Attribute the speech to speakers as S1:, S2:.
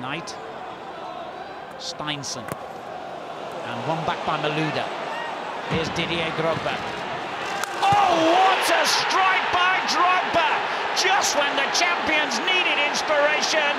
S1: Knight. Steinsson. And one back by Malouda. Here's Didier Drogba. Oh, what a strike by Drogba! Just when the champions needed inspiration.